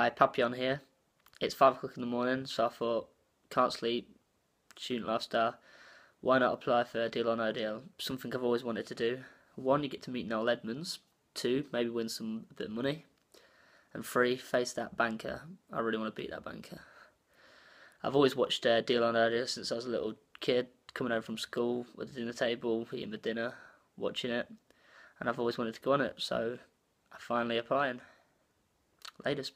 Hi, Papillon here. It's 5 o'clock in the morning, so I thought, can't sleep, student lifestyle, why not apply for Deal or No Deal? Something I've always wanted to do. One, you get to meet Noel Edmonds. Two, maybe win some a bit of money. And three, face that banker. I really want to beat that banker. I've always watched uh, Deal or No Deal since I was a little kid, coming home from school with the dinner table, eating the dinner, watching it. And I've always wanted to go on it, so I finally applying. Latest.